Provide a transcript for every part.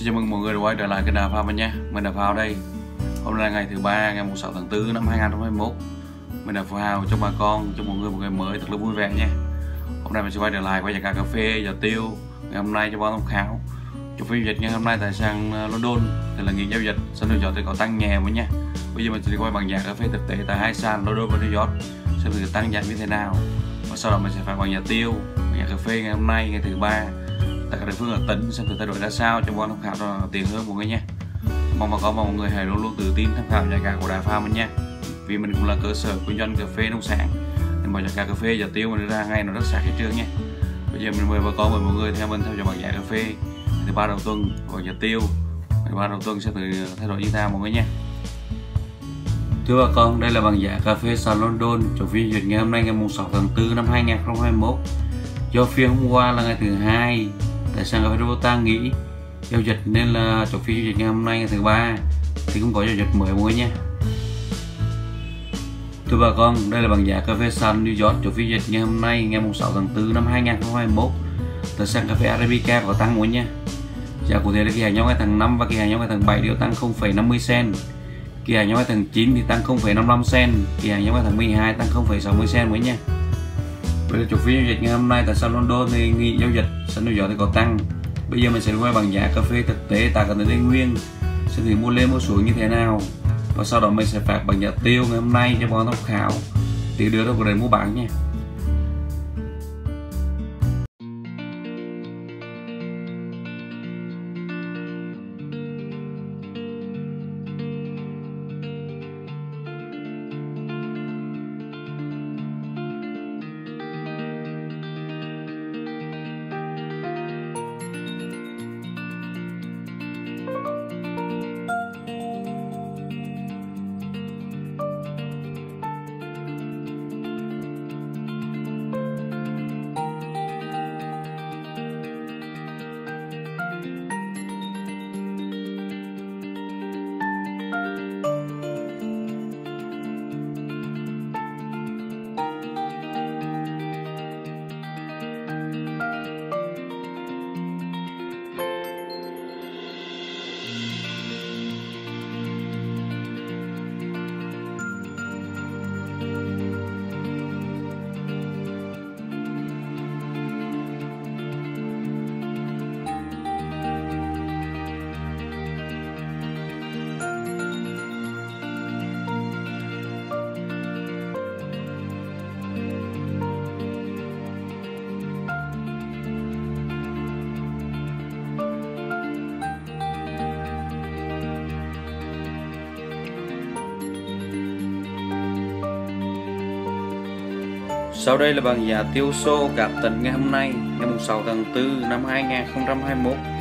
Xin chào mừng mọi người đã quay trở lại kênh Đà Phao mình nha. Mình Đà Phao đây. Hôm nay là ngày thứ ba, ngày 16 tháng 4 năm 2021 Mình Đà Phao chúc bà con, chúc mọi người một ngày mới thật là vui vẻ nha. Hôm nay mình sẽ quay trở lại quay nhà cà phê giờ tiêu. Ngày hôm nay cho bà tham khảo. Chụp phiên dịch ngày hôm nay tại sàn ờ, London. Thì là nghiên giao dịch, sân lựa chọn thì có tăng nhẹ mới nha. Bây giờ mình sẽ đi quay bằng giá cà phê thực tế tại hai sàn London và New York. Xem thử tăng giá như thế nào. Và sau đó mình sẽ phải bằng nhà tiêu nhà cà phê ngày hôm nay, ngày thứ ba tại các địa phương ở tỉnh xem thử thay đổi ra sao cho bọn tham khảo cho tiền hơn mọi người nha. Mong bà con và mọi người hãy luôn luôn tự tin tham khảo nhà cả của Đà pha mình nha. Vì mình cũng là cơ sở kinh doanh cà phê nông sản nên mọi nhà cả cà phê giờ tiêu mình ra ngay nó rất sạch thị trường nha. Bây giờ mình mời bà con mời mọi người theo mình theo dõi bằng giá cà phê. Thứ ba đầu tuần và giờ tiêu thứ ba đầu tuần sẽ thử thay đổi như thế nào mọi người nha. Thưa bà con, đây là bằng giá dạ cà phê sàn London cho phiên duyệt ngày hôm nay ngày 6 tháng 4 năm 2021. Do phiên hôm qua là ngày thứ hai, tại sao cà nghĩ giao dịch nên là cho phiên giao dịch ngày hôm nay ngày thứ ba thì cũng có giao dịch mới mọi nha. Thưa bà con, đây là bảng giá cà phê Sun New York cho phiên dịch ngày hôm nay ngày 6 tháng 4 năm 2021. Tại sàn cà phê Arabica có tăng mọi nha. Giá cụ thể là kỳ hạn nhau ngày tháng 5 và kỳ hạn nhau ngày tháng 7 đều tăng 0,50 cent kỳ hạn nhóm ngày tháng 9 thì tăng 0,55 cent kỳ hạn nhóm ngày tháng 12 tăng 0,60 cent mới nha Vậy là chủ phiên giao dịch ngày hôm nay tại sao London thì nghi giao dịch. Sân New York thì có tăng. Bây giờ mình sẽ quay bằng giá cà phê thực tế tại cả tỉnh Tây Nguyên. Sẽ thì mua lên mua xuống như thế nào. Và sau đó mình sẽ phạt bằng giá tiêu ngày hôm nay cho bọn tham khảo. Thì đưa ra cuộc đời mua bán nha. Sau đây là bằng giá tiêu xô các tỉnh ngày hôm nay, ngày 6 tháng 4 năm 2021.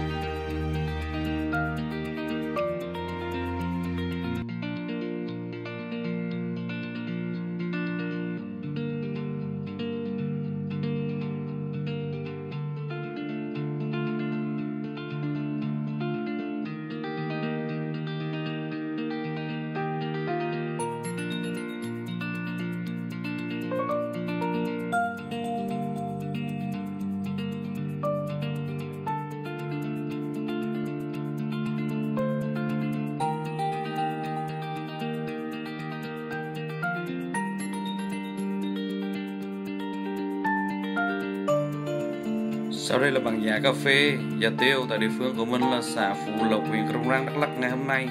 Sau đây là bằng giá cà phê, giá tiêu tại địa phương của mình là xã Phú Lộc, huyện Crong Răng, Đắk Lắk ngày hôm nay,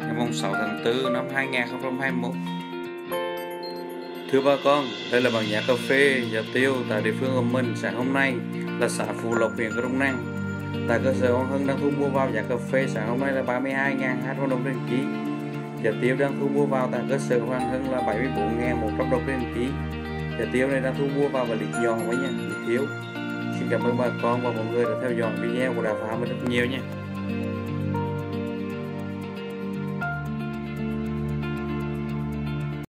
ngày 6 tháng 4 năm 2021. Thưa bà con, đây là bằng giá cà phê, giá tiêu tại địa phương của mình sáng hôm nay là xã Phú Lộc, huyện Crong Năng. Tại cơ sở Hoàng Hưng đang thu mua vào giá cà phê sáng hôm nay là 32.200 đồng trên ký. Giá tiêu đang thu mua vào tại cơ sở Hoàng Hưng là 74.100 đồng trên ký. Giá tiêu này đang thu mua vào và lịch nhỏ với nha, thiếu. Cảm ơn bà con và mọi người đã theo dõi video của Đà Phá mình rất nhiều nha.